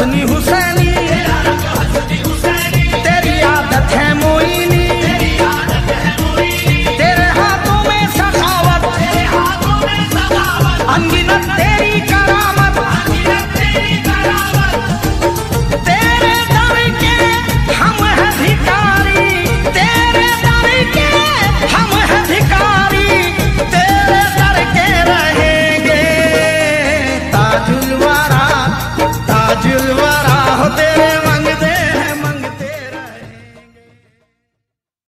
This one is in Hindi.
हसनी हुसैनी। तेरी आदत है मोइनी तेरे हाथों में सखावत। अनगिनत 绝了！